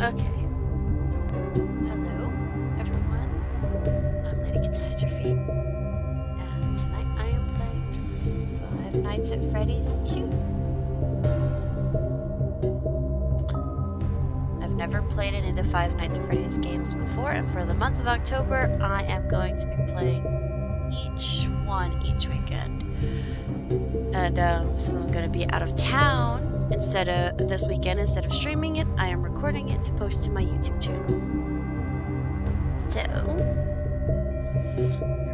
Okay. Hello, everyone. I'm Lady Kitastrophe, and tonight I am playing Five Nights at Freddy's 2. I've never played any of the Five Nights at Freddy's games before, and for the month of October, I am going to be playing each one each weekend. And um, so I'm going to be out of town instead of this weekend instead of streaming it i am recording it to post to my youtube channel. So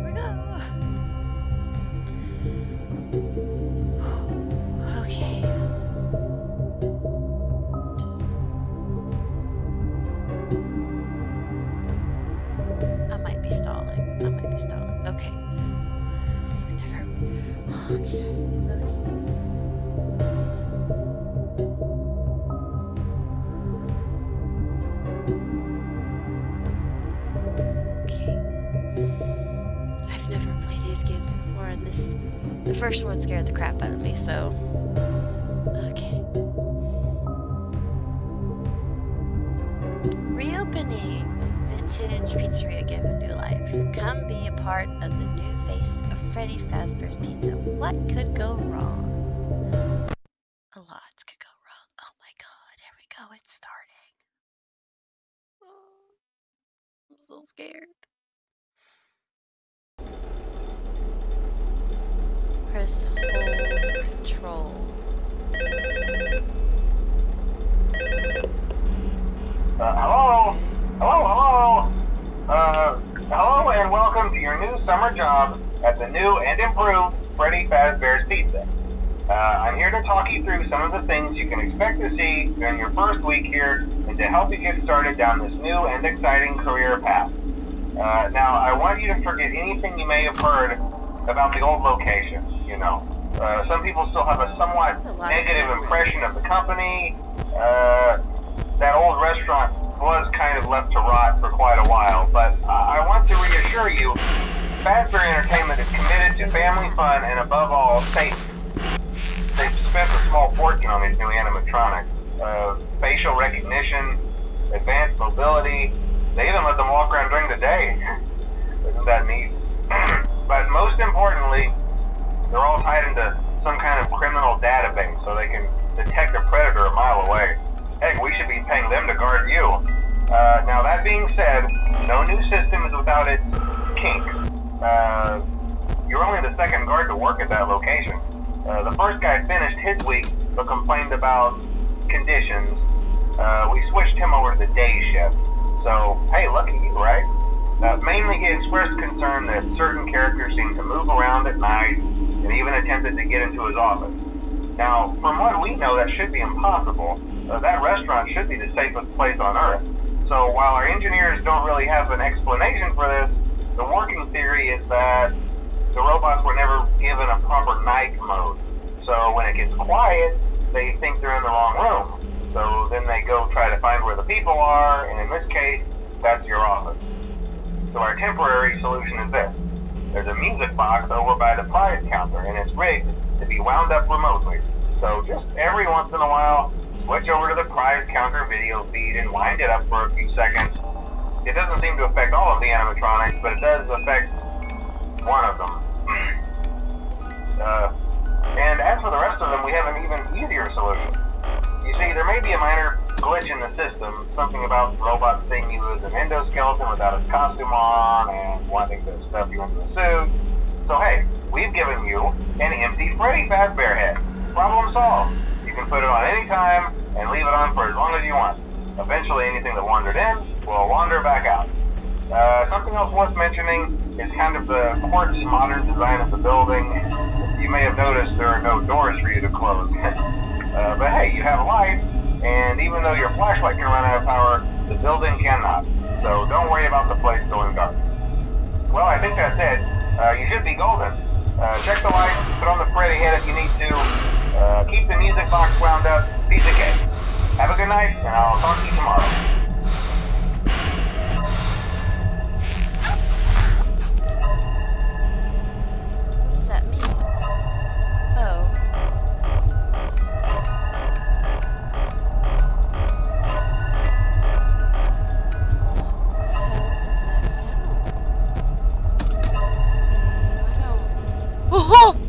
scared the crap out of me. So, okay. Reopening Vintage Pizzeria given new life. Come be a part of the new face of Freddy Fazbear's Pizza. What could go wrong? A lot could go wrong. Oh my god, here we go. It's starting. Oh, I'm so scared. Press hold control. Uh, hello? Hello, hello? Uh, hello and welcome to your new summer job at the new and improved Freddy Fazbear's Pizza. Uh, I'm here to talk you through some of the things you can expect to see during your first week here and to help you get started down this new and exciting career path. Uh, now, I want you to forget anything you may have heard about the old location, you know. Uh, some people still have a somewhat a of negative impression of the company. Uh, that old restaurant was kind of left to rot for quite a while, but I I want to reassure you, Fazbear Entertainment is committed to family fun and above all, safety. They've spent a small fortune on these new animatronics. Uh, facial recognition, advanced mobility, they even let them walk around during the day. Isn't that neat? but most importantly, they're all tied into some kind of criminal database so they can detect a predator a mile away. Heck, we should be paying them to guard you. Uh, now that being said, no new system is without its kinks. Uh, you're only the second guard to work at that location. Uh, the first guy finished his week but complained about conditions. Uh, we switched him over to the day shift. So, hey, lucky you, right? Uh, mainly he expressed concern that certain characters seem to move around at night and even attempted to get into his office. Now, from what we know, that should be impossible. Uh, that restaurant should be the safest place on Earth. So while our engineers don't really have an explanation for this, the working theory is that the robots were never given a proper night mode. So when it gets quiet, they think they're in the wrong room. So then they go try to find where the people are, and in this case, that's your office. So our temporary solution is this. There's a music box over by the prize counter, and it's rigged to be wound up remotely. So just every once in a while, switch over to the prize counter video feed and wind it up for a few seconds. It doesn't seem to affect all of the animatronics, but it does affect one of them. uh, and as for the rest of them, we have an even easier solution. You see, there may be a minor glitch in the system, something about robots seeing you as an endoskeleton without his costume on and wanting to stuff you into a suit. So hey, we've given you an empty Freddy Fazbear head. Problem solved. You can put it on any time and leave it on for as long as you want. Eventually anything that wandered in will wander back out. Uh, something else worth mentioning is kind of the quartz modern design of the building. You may have noticed there are no doors for you to close. uh, but hey, you have a light, and even though your flashlight can run out of power, the building cannot. So don't worry about the place going dark. Well, I think that's it. Uh, you should be golden. Uh, check the lights, put on the Freddy head if you need to. Uh, keep the music box wound up. Piece of cake. Have a good night, and I'll talk to you tomorrow. What does that mean? Oha!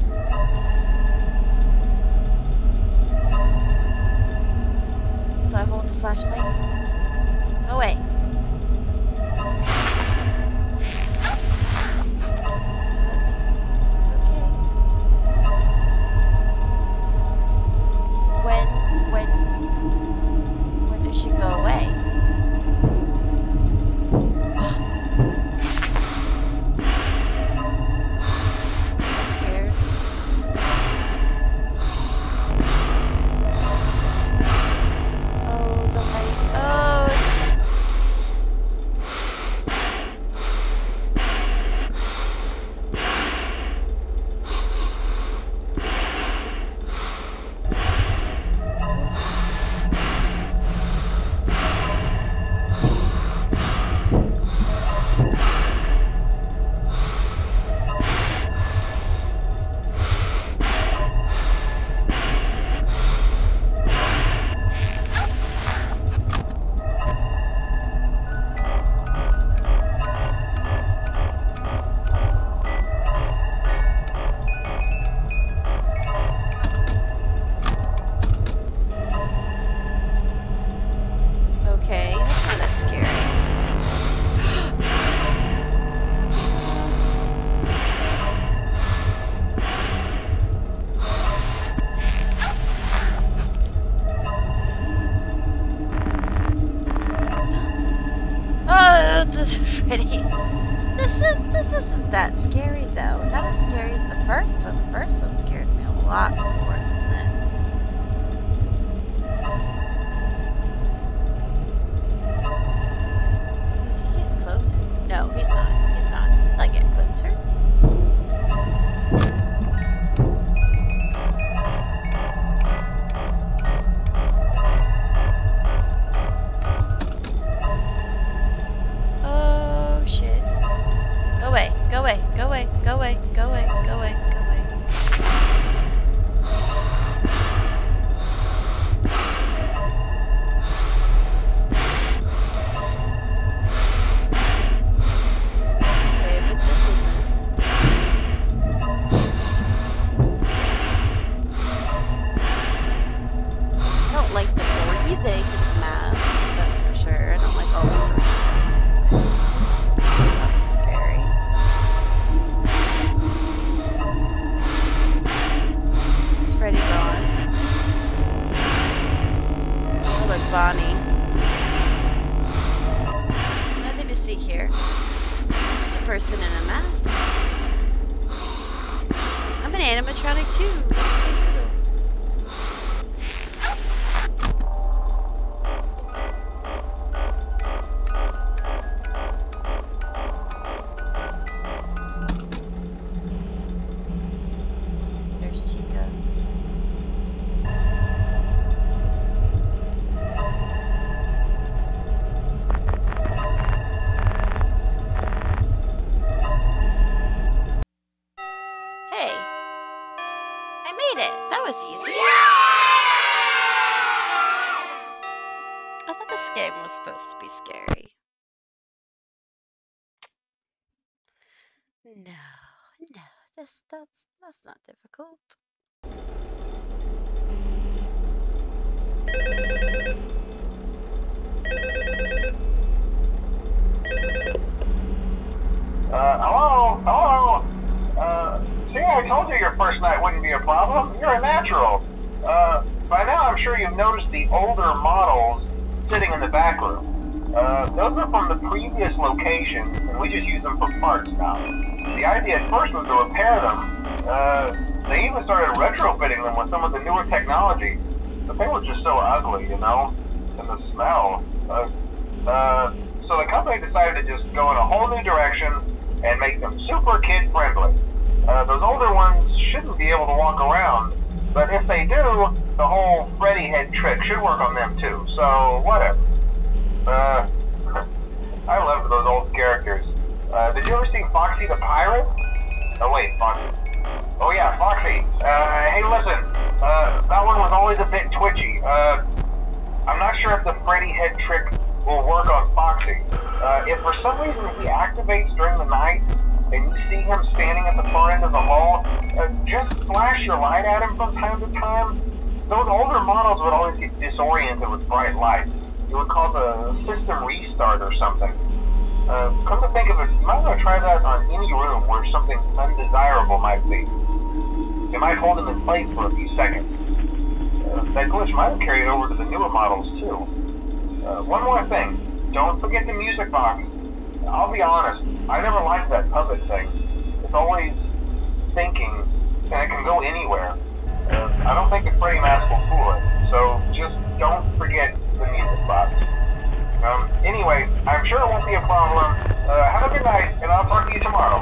That's that's not difficult. Uh, hello? Hello? Uh, see, I told you your first night wouldn't be a problem. You're a natural. Uh, by now I'm sure you've noticed the older models sitting in the back room. Uh, those are from the previous location, and we just use them for parts now. The idea at first was to repair them. Uh, they even started retrofitting them with some of the newer technology, but they were just so ugly, you know? And the smell. Uh, uh, so the company decided to just go in a whole new direction and make them super kid friendly. Uh, those older ones shouldn't be able to walk around, but if they do, the whole Freddy head trick should work on them too. So whatever. Uh, I loved those old characters. Uh, did you ever see Foxy the Pirate? Oh wait, Foxy. Oh yeah, Foxy. Uh, hey listen, uh, that one was always a bit twitchy. Uh, I'm not sure if the Freddy head trick will work on Foxy. Uh, if for some reason he activates during the night and you see him standing at the far end of the hall, uh, just flash your light at him from time to time. Those older models would always get disoriented with bright lights. Would cause a system restart or something. Uh, come to think of it, you might want to try that on any room where something undesirable might be. It might hold them in place for a few seconds. Uh, that glitch might have carried over to the newer models too. Uh, one more thing. Don't forget the music box. I'll be honest, I never liked that puppet thing. It's always thinking, and it can go anywhere. Uh, I don't think the frame mask will fool it, so just don't forget Um, anyway, I'm sure it won't be a problem. Uh, have a good night, and I'll talk to you tomorrow.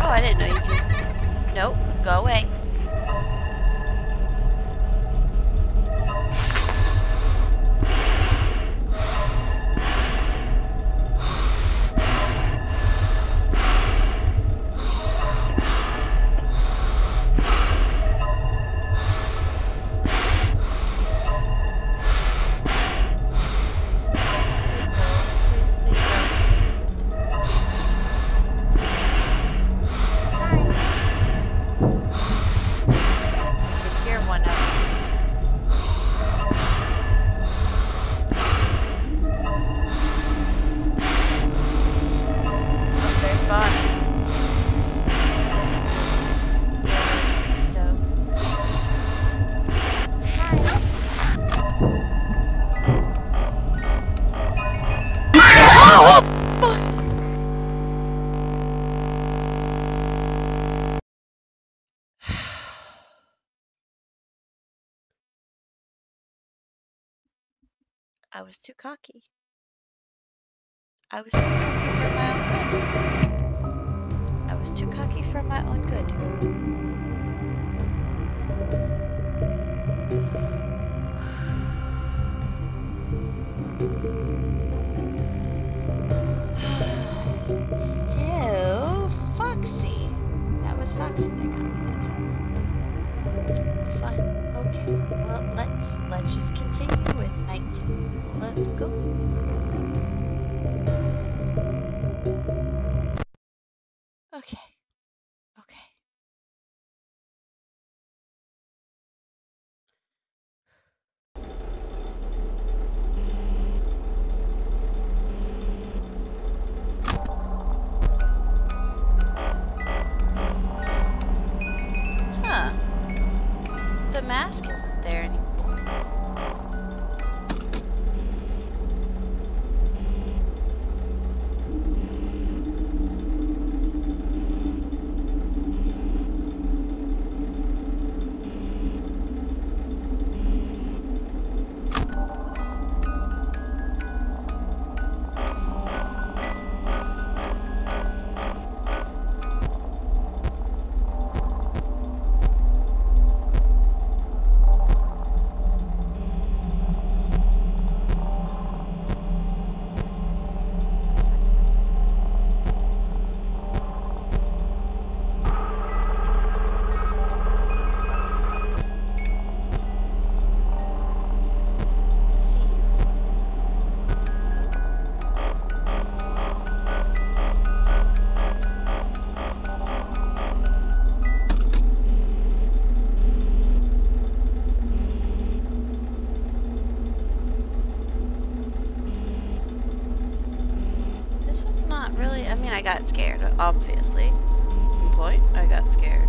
Oh, I didn't know you could. Nope, go away. Was too cocky. I was too cocky for my own good. I was too cocky for my own good. so, Foxy. That was Foxy that got me. Fun. Okay. Well, let's let's just continue with night two. Let's go. Got scared, obviously. Point. I got scared.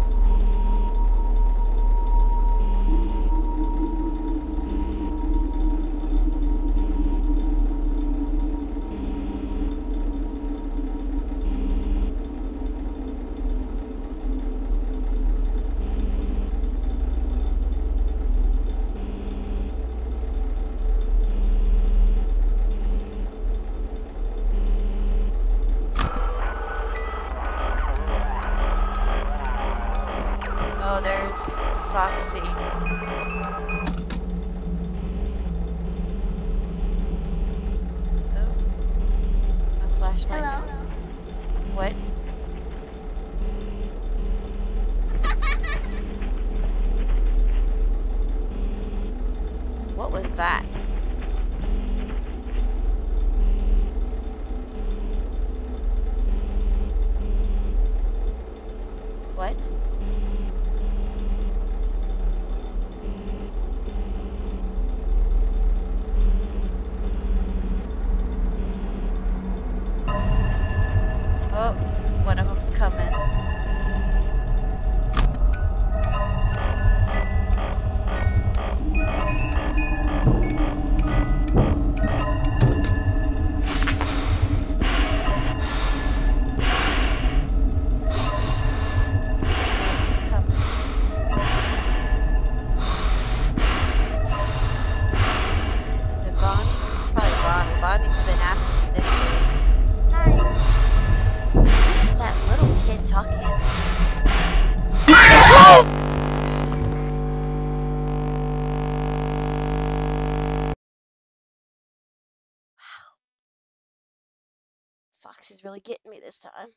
Really getting me this time.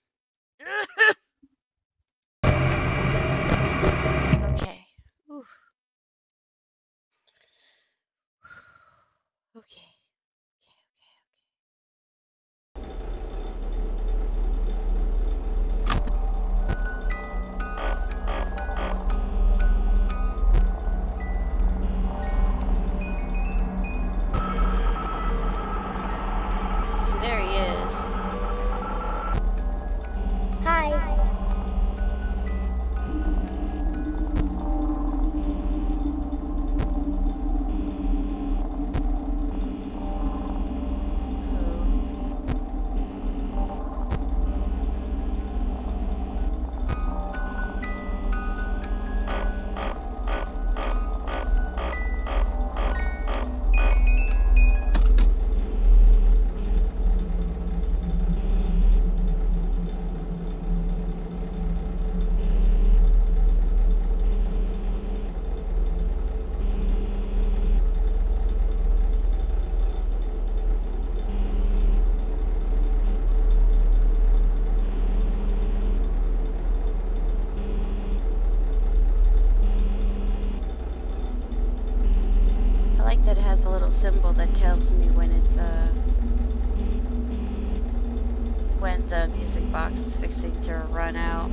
Symbol that tells me when it's uh when the music box is fixing to run out.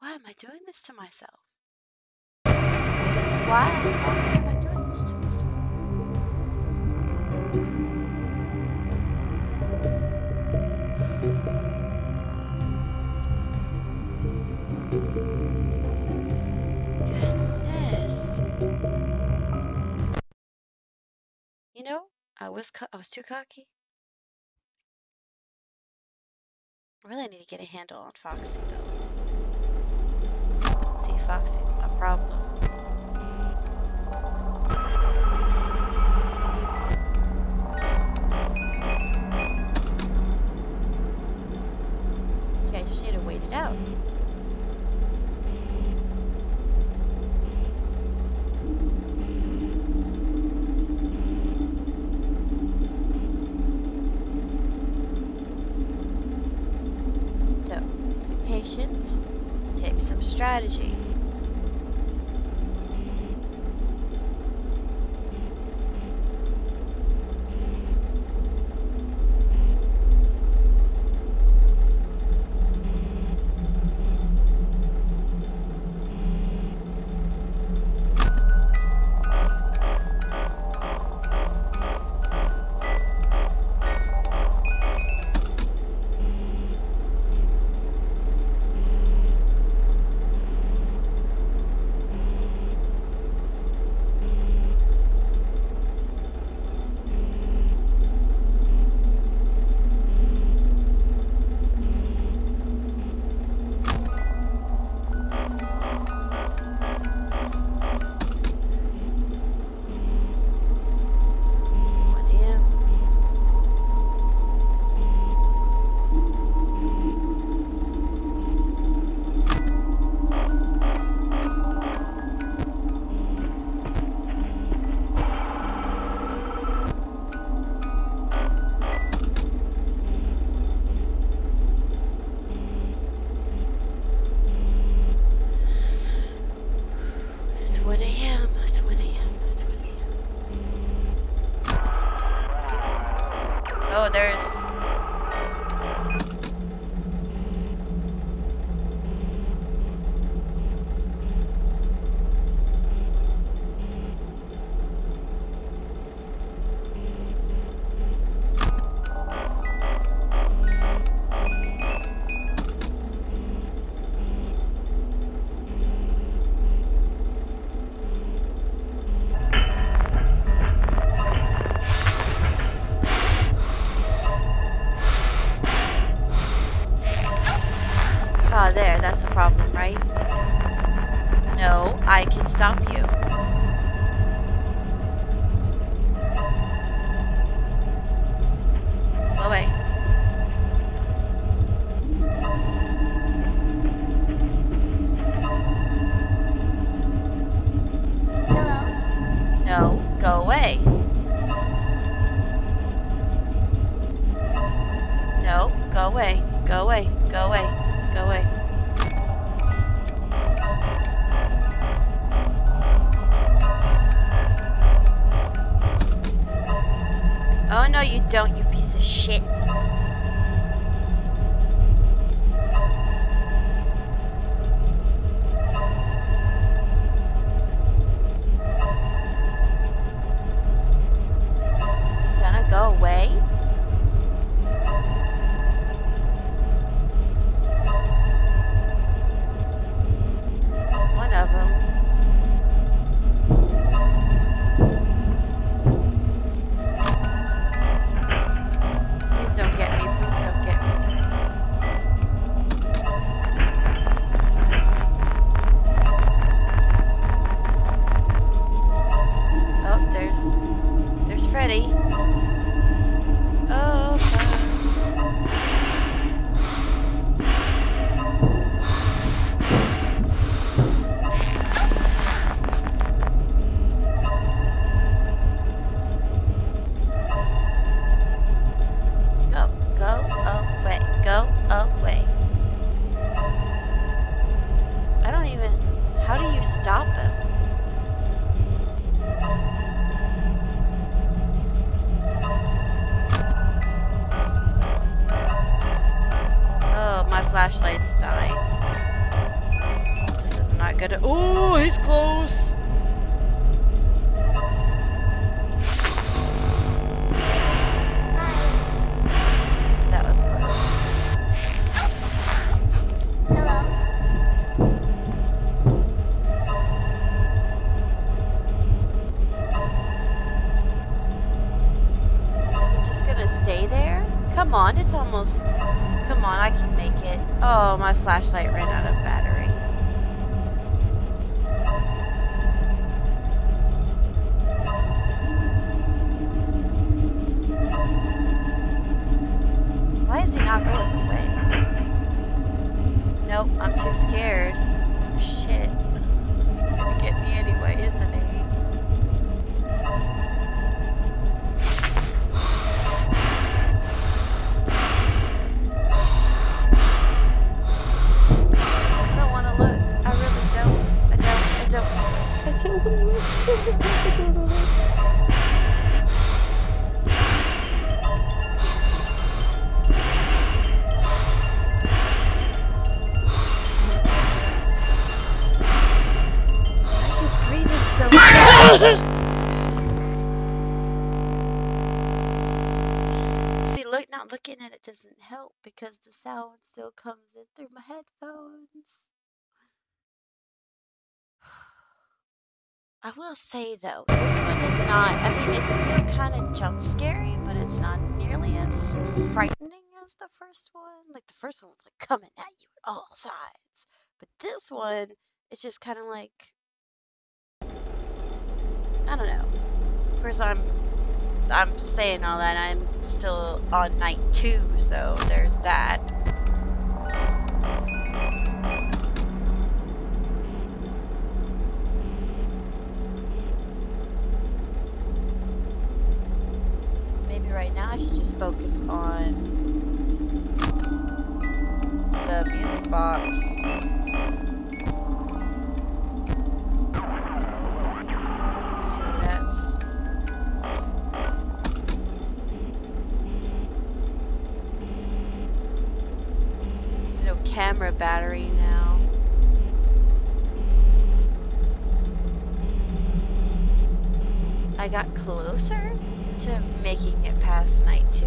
Why am I doing this to myself? Why? Why am I doing this to myself? Goodness. You know, I was I was too cocky. I really need to get a handle on Foxy though. My problem. Okay, I just need to wait it out. So, just be patient. Take some strategy. Because the sound still comes in through my headphones. I will say though, this one is not, I mean, it's still kind of jump scary, but it's not nearly as frightening as the first one. Like, the first one was like coming at you at all sides. But this one, it's just kind of like, I don't know. Of course, I'm I'm saying all that. I'm still on night two, so there's that. Maybe right now I should just focus on the music box. Camera battery now. I got closer to making it past night two.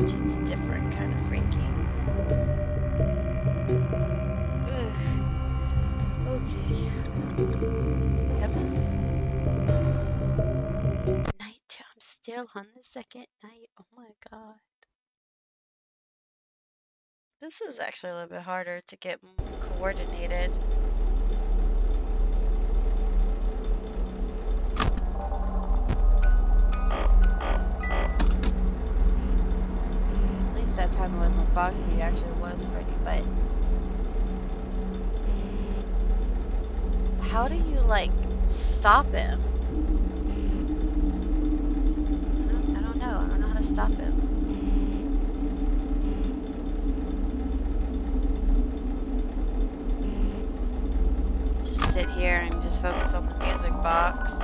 Much. It's a different kind of freaking. Ugh. Okay. Come on. Night. I'm still on the second night. Oh my god. This is actually a little bit harder to get coordinated. That time it wasn't Foxy, it actually was Freddy, but how do you like stop him? I don't, I don't know. I don't know how to stop him. Just sit here and just focus on the music box.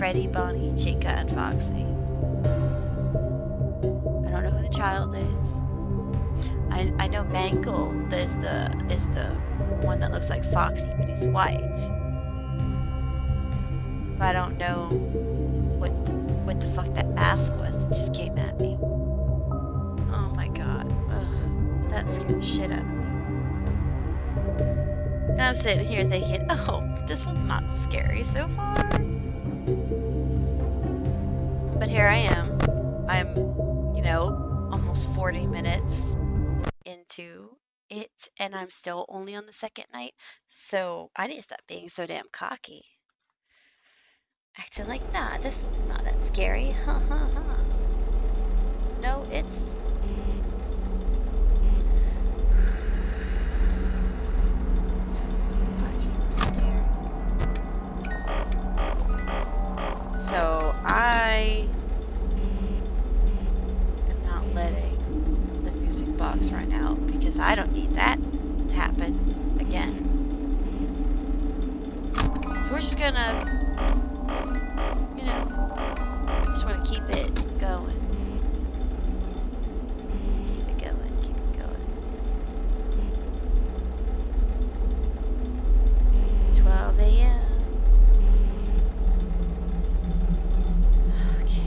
Freddy, Bonnie, Chica, and Foxy. I don't know who the child is. I, I know Mangle is the is the one that looks like Foxy, but he's white. But I don't know what the, what the fuck that mask was that just came at me. Oh my god. Ugh, that scared the shit out of me. And I'm sitting here thinking, oh, this one's not scary so far. But here I am. I'm, you know, almost 40 minutes into it, and I'm still only on the second night. So I need to stop being so damn cocky. Acting like, nah, this one's not that scary. No, it's. It's fucking scary. So I am not letting the music box run out because I don't need that to happen again. So we're just gonna, you know, just want to keep it going. 12 a.m. Okay.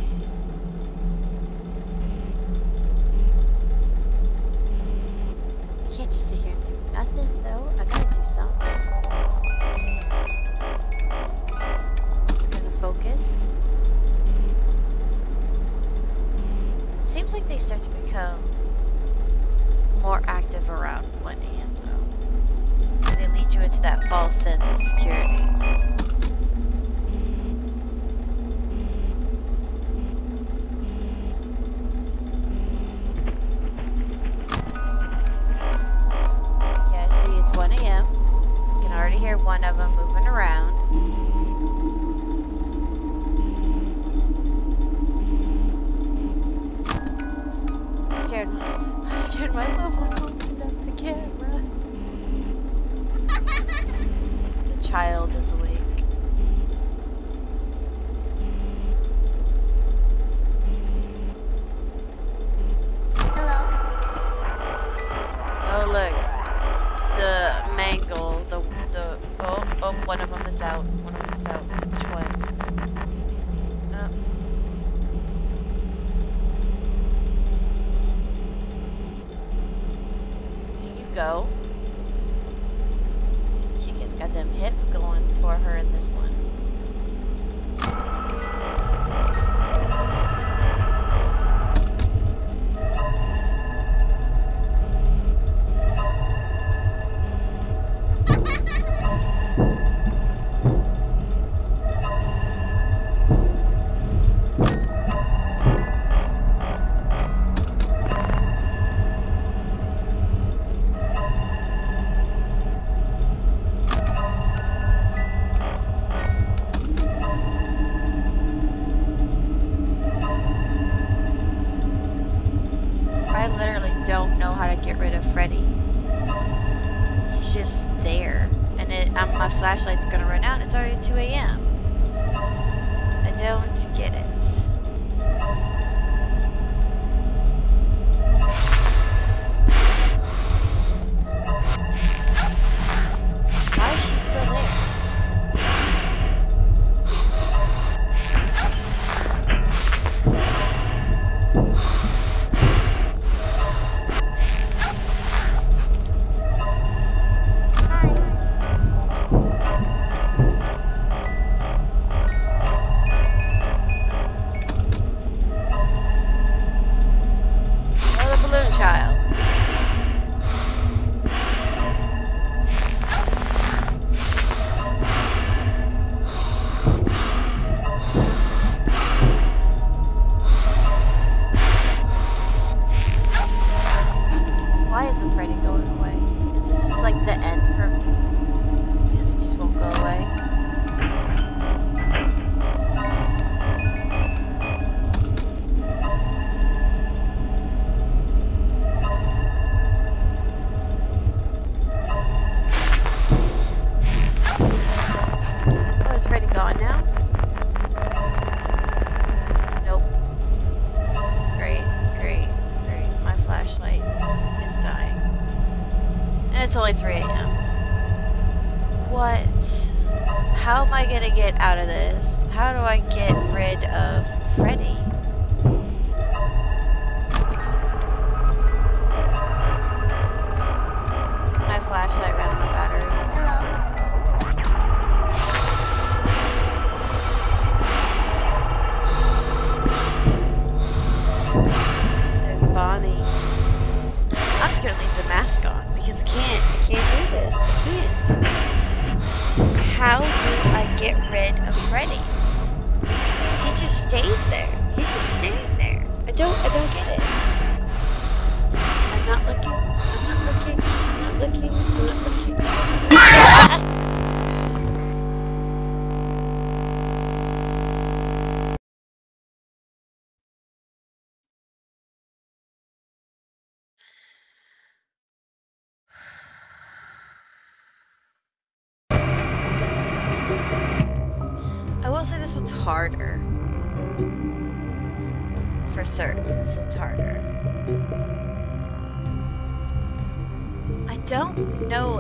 I can't just sit here and do nothing though. I gotta do something. Just gonna focus. Seems like they start to become more active around 1 a.m. though. They lead you into that false sense of security. One of them moving around.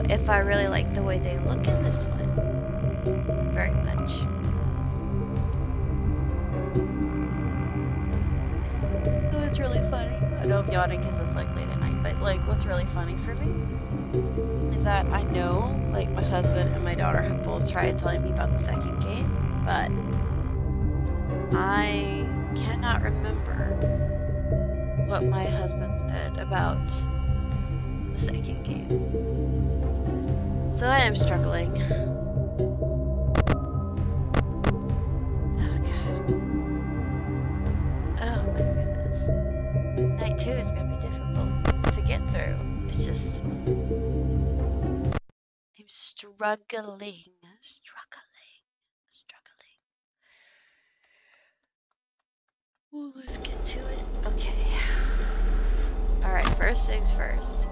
If I really like the way they look in this one very much. What's really funny? I know I'm yawning because it's like late at night, but like what's really funny for me is that I know like my husband and my daughter have both tried telling me about the second game, but I cannot remember what my husband said about the second game. So I am struggling. Oh god. Oh my goodness. Night two is gonna be difficult to get through. It's just I'm struggling, struggling, struggling. Let's get to it. Okay. Alright, first things first.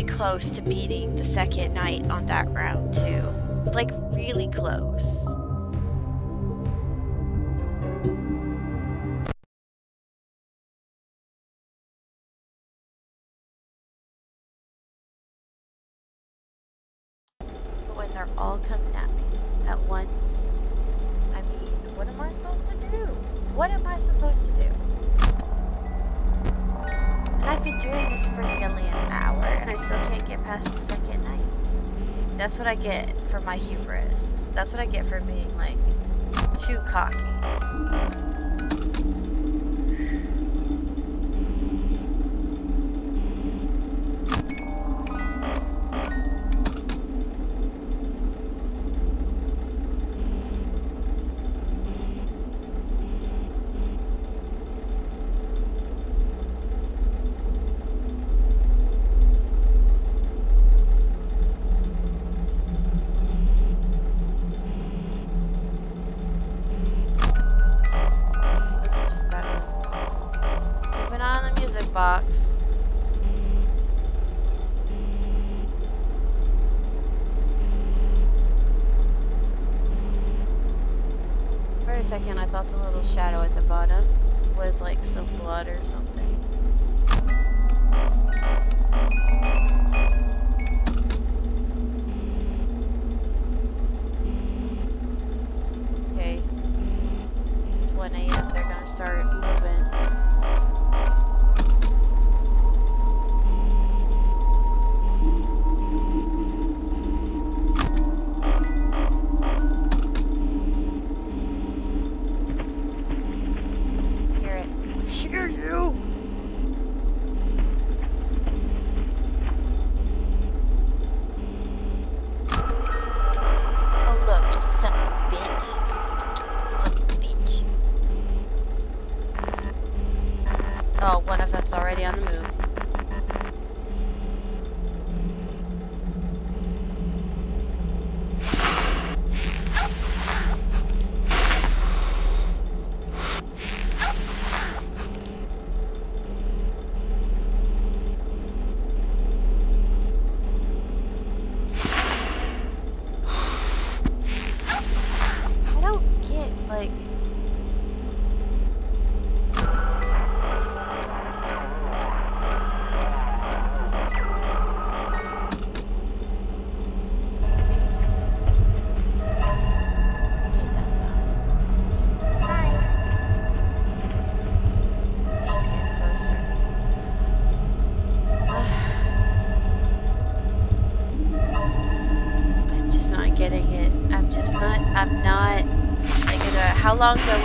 really close to beating the second night on that round too. Like really close. shadow at the bottom was like some blood or something. Okay. It's 1 a.m. They're gonna start moving. long to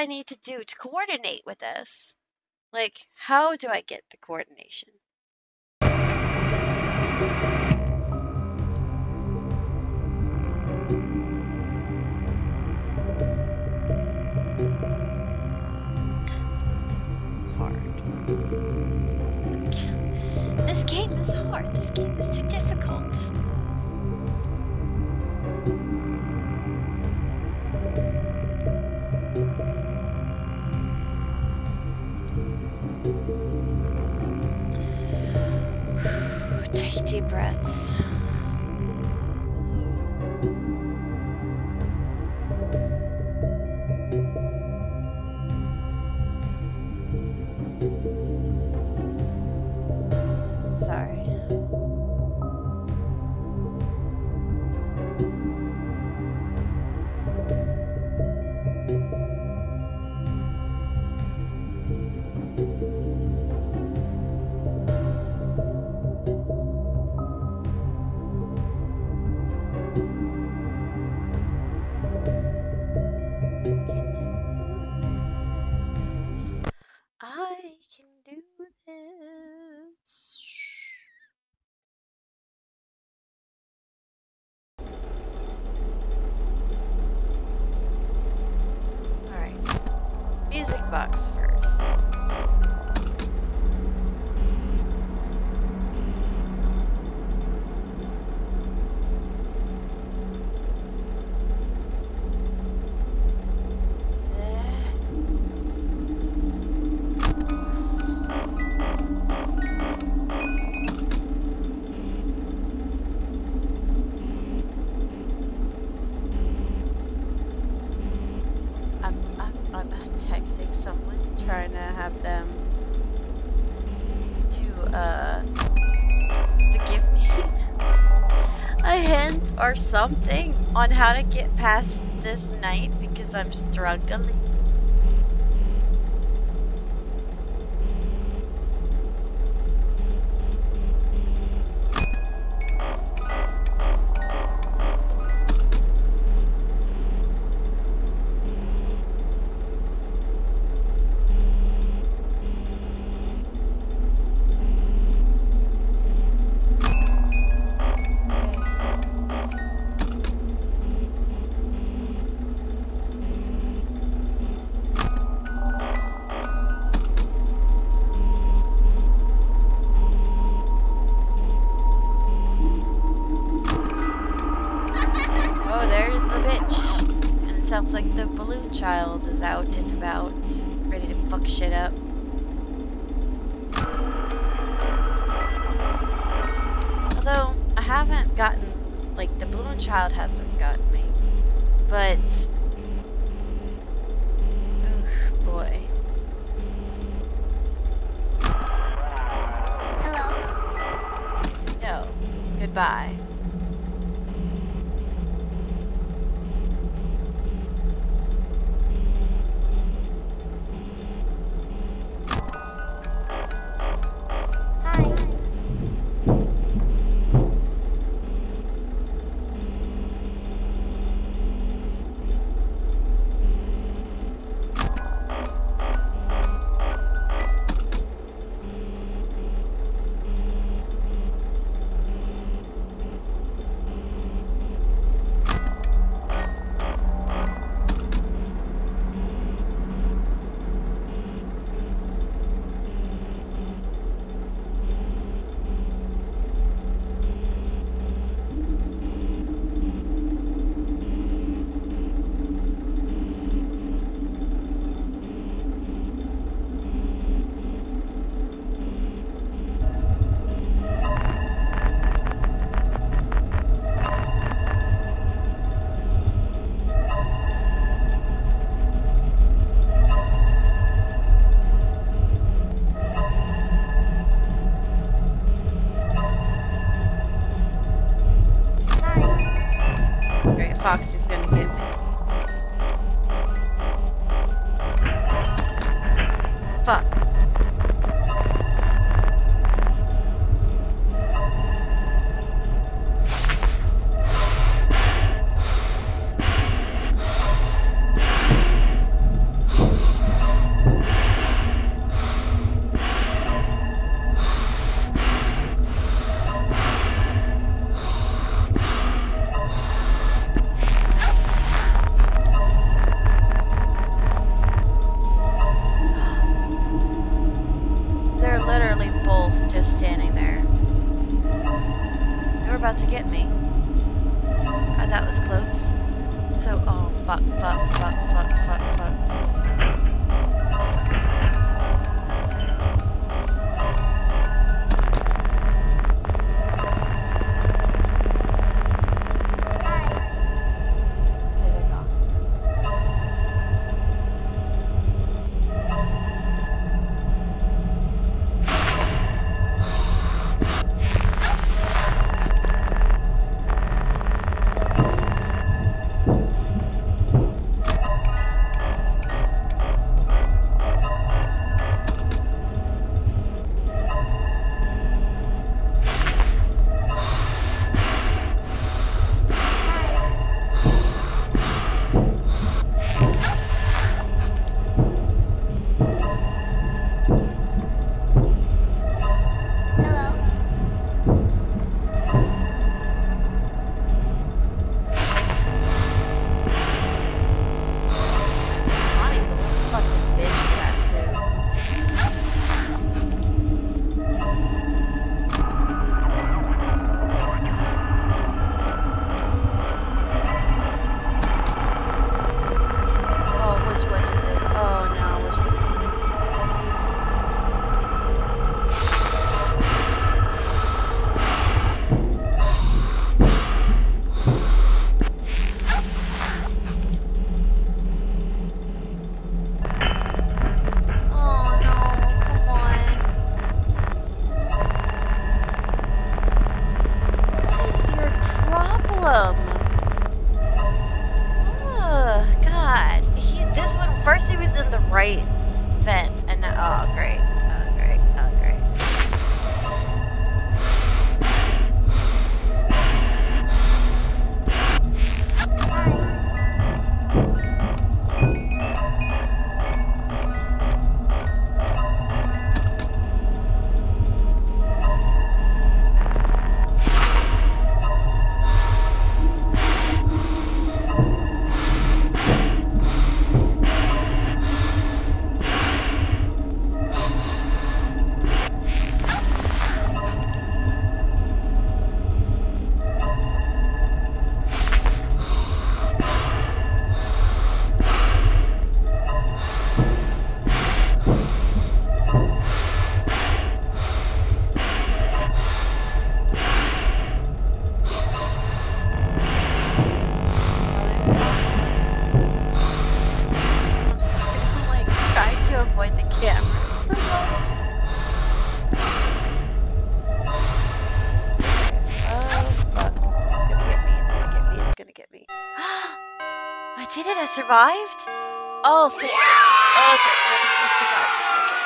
I need to do to coordinate with this? Like, how do I get the coordination? This game is hard. This game is too difficult. deep breaths. Sorry. or something on how to get past this night because I'm struggling. Survived? Oh, thank goodness. Oh, thank goodness, I survived second.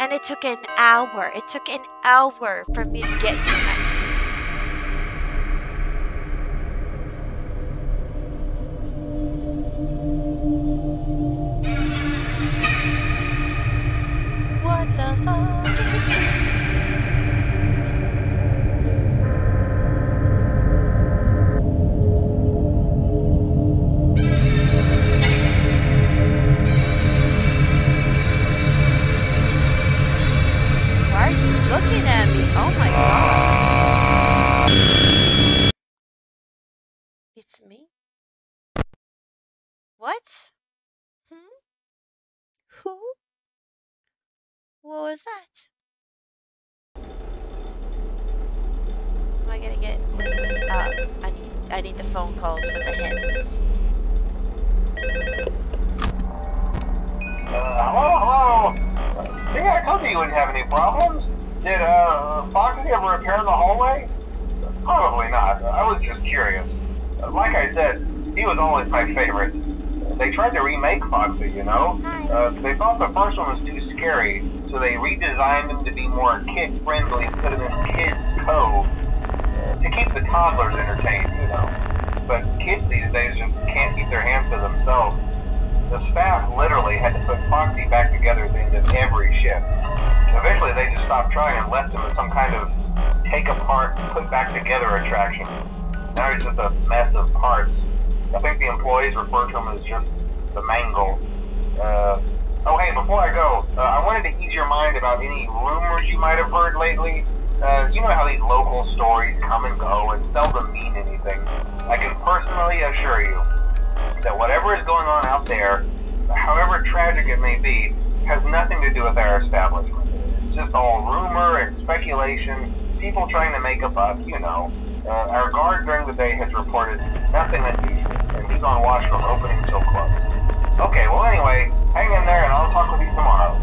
And it took an hour. It took an hour for me to get What was that? Am I gonna get? Uh, I need. I need the phone calls for the hints. Uh, hello, hello. See, I told you you wouldn't have any problems. Did uh, Foxy ever repair the hallway? Probably not. I was just curious. Like I said, he was always my favorite. They tried to remake Foxy, you know? Uh, they thought the first one was too scary, so they redesigned him to be more kid-friendly, put him in Kids Cove to keep the toddlers entertained, you know? But kids these days just can't keep their hands to themselves. The staff literally had to put Foxy back together at the end of every shift. Eventually, they just stopped trying and left him as some kind of take apart, put back together attraction. Now he's just a mess of parts. I think the employees refer to him as just the mangle. Uh, oh, hey, before I go, uh, I wanted to ease your mind about any rumors you might have heard lately. Uh, you know how these local stories come and go and seldom mean anything. I can personally assure you that whatever is going on out there, however tragic it may be, has nothing to do with our establishment. It's just all rumor and speculation, people trying to make a buck, you know. Uh, our guard during the day has reported nothing unusual, and he's on watch from opening till close. Okay, well anyway, hang in there and I'll talk with you tomorrow.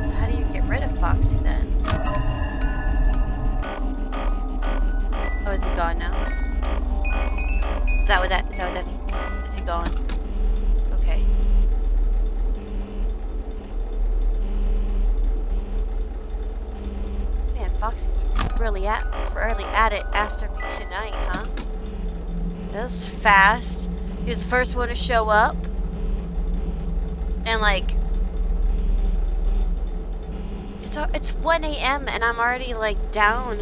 So how do you get rid of Foxy then? Oh, is he gone now? Is that what that is that what that means? Is he gone? Okay. Man, Foxy's really at really at it after me tonight, huh? That was fast. He was the first one to show up. And like it's it's 1 a.m. and I'm already like down.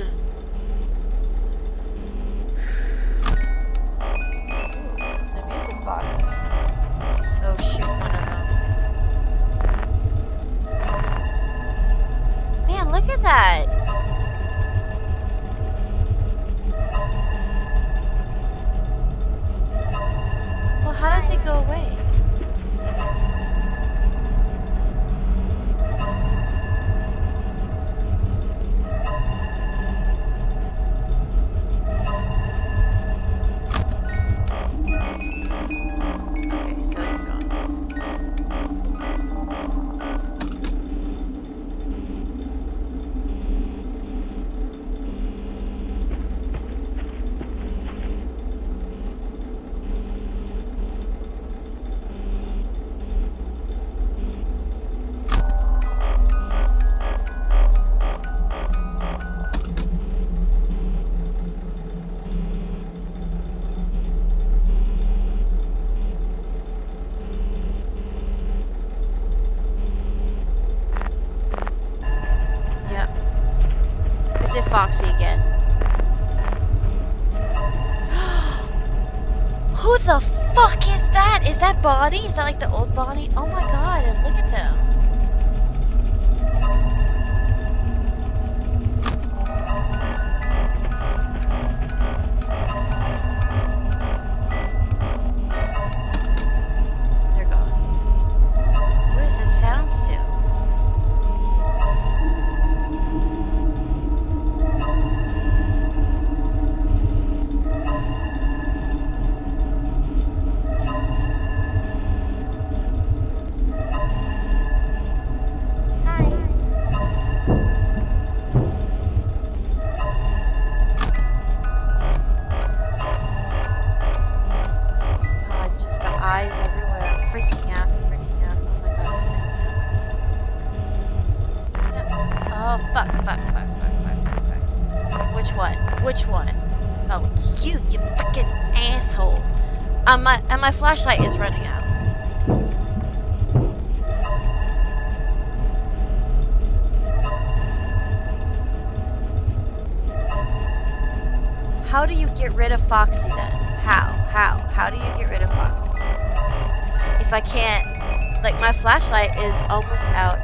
The music. Oh shoot, one of them. Man, look at that. How does it go away? Foxy again? Who the fuck is that? Is that Bonnie? Is that like the old Bonnie? Oh my god, and look at them. Almost out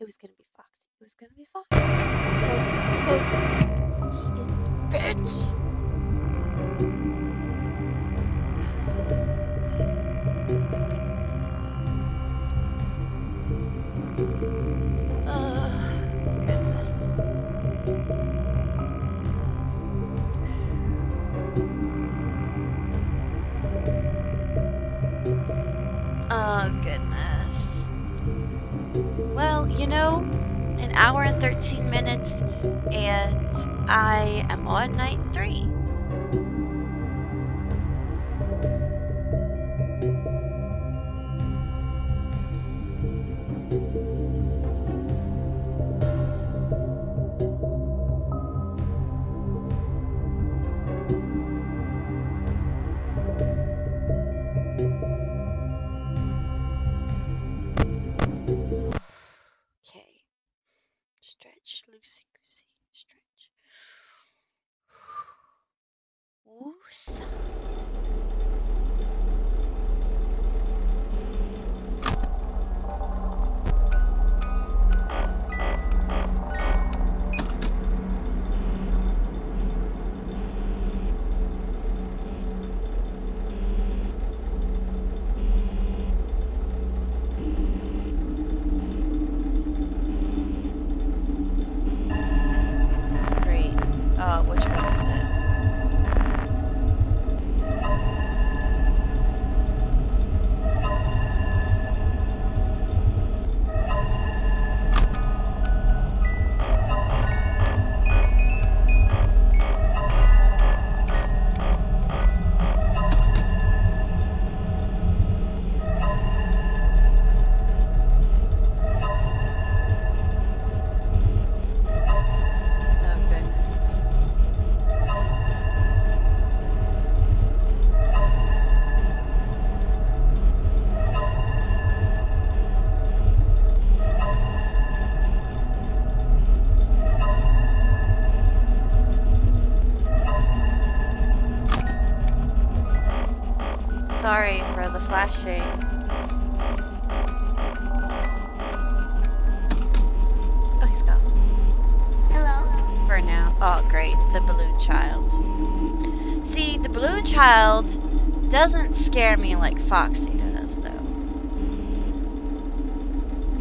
it was gonna be Foxy. It was gonna be Foxy. He is bitch. You know, an hour and 13 minutes, and I am on night three.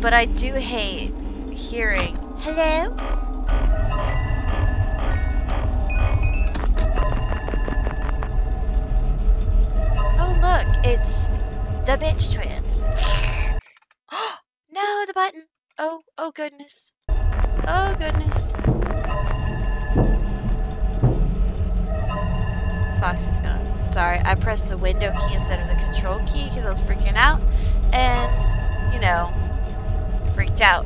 But I do hate hearing, hello? Oh, look, it's the bitch twins. no, the button. Oh, oh goodness. Oh goodness. Fox is gone. Sorry, I pressed the window key instead of the control key because I was freaking out. And, you know, freaked out.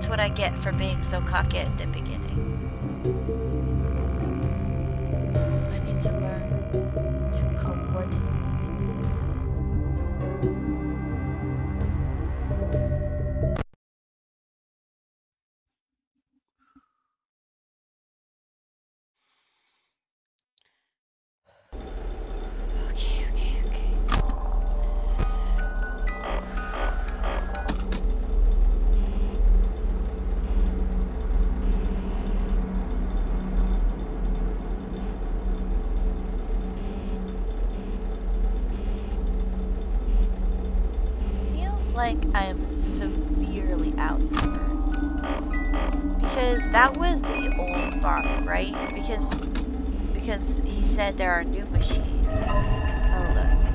That's what I get for being so cocky at the beginning. feels like I'm severely outnumbered. Because that was the old Bonnie, right? Because because he said there are new machines. Oh look.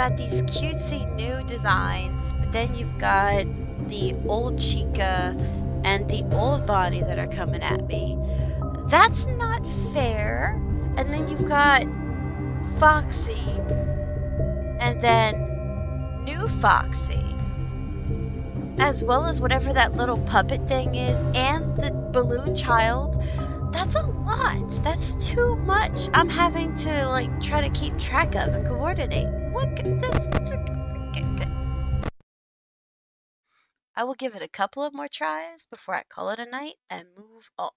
Got these cutesy new designs, but then you've got the old Chica and the old Bonnie that are coming at me. That's not fair. And then you've got Foxy and then new Foxy, as well as whatever that little puppet thing is, and the balloon child. That's a lot. That's too much. I'm having to like try to keep track of and coordinate. What? This, I will give it a couple of more tries before I call it a night and move on.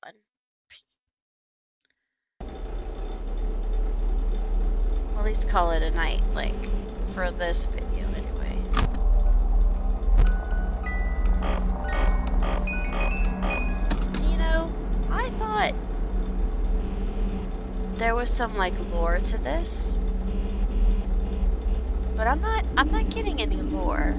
At least call it a night, like, for this video anyway. You know, I thought there was some, like, lore to this. But I'm not, I'm not getting any lore.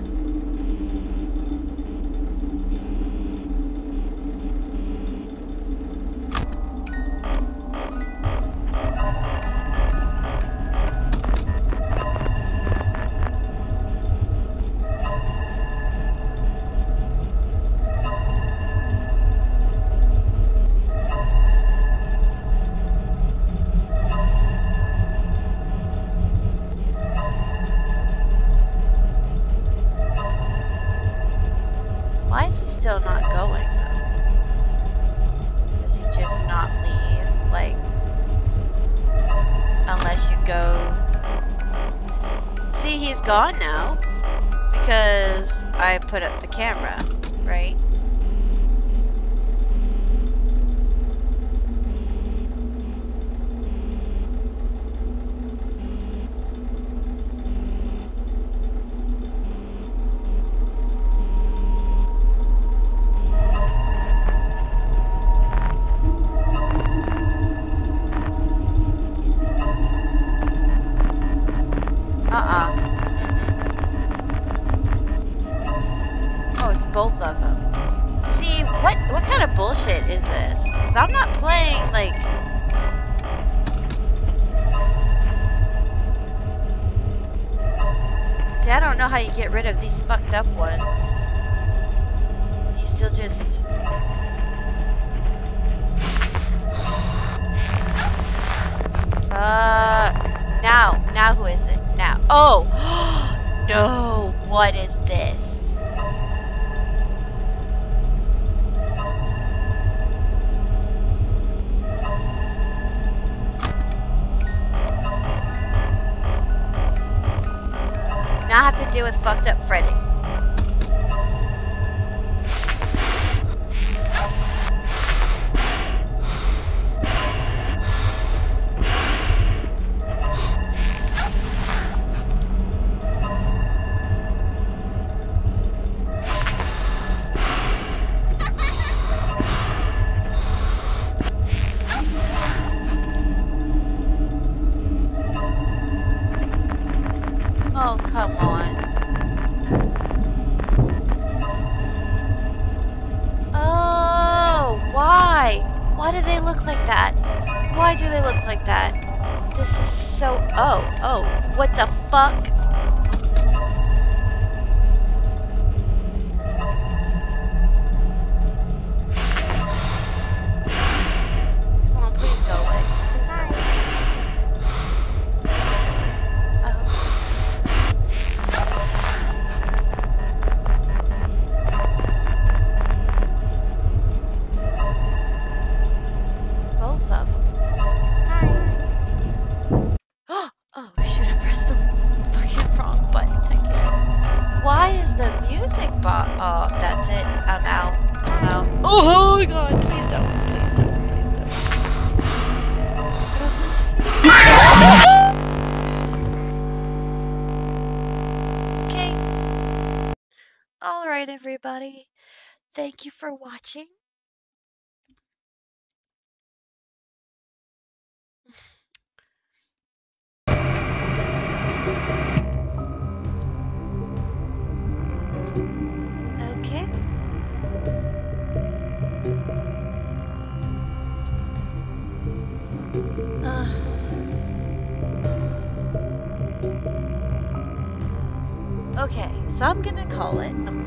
What the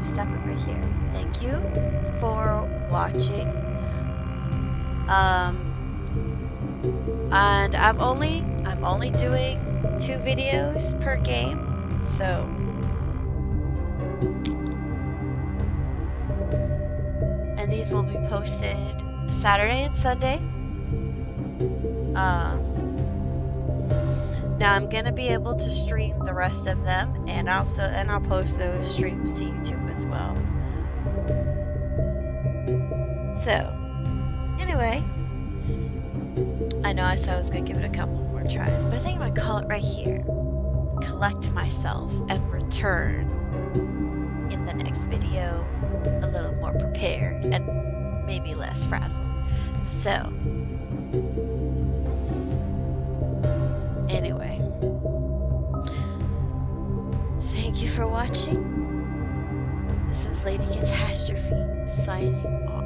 Stop right here. Thank you for watching. Um, and I'm only I'm only doing two videos per game, so and these will be posted Saturday and Sunday. Um, now I'm gonna be able to stream the rest of them, and also and I'll post those streams to YouTube as well. So, anyway, I know I said I was gonna give it a couple more tries, but I think I'm gonna call it right here. Collect myself and return in the next video a little more prepared and maybe less frazzled. So, anyway, thank you for watching. Lady Kitastrophe signing off.